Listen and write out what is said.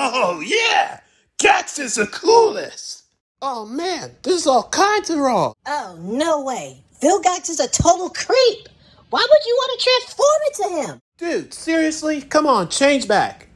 Oh, yeah! Gax is the coolest! Oh man, this is all kinds of wrong. Oh, no way. Phil Vilgax is a total creep. Why would you want to transform into him? Dude, seriously? Come on, change back.